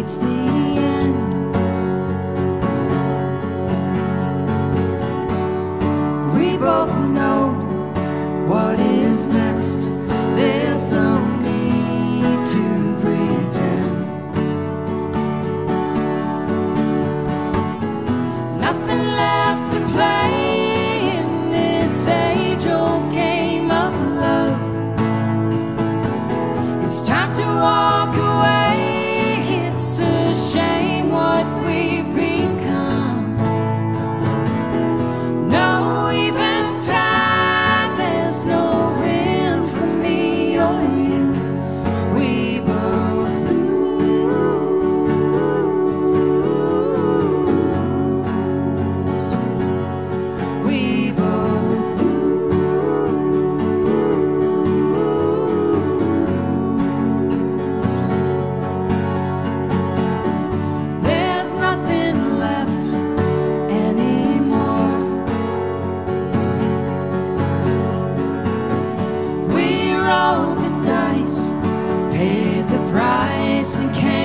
it's the end. We both know. and can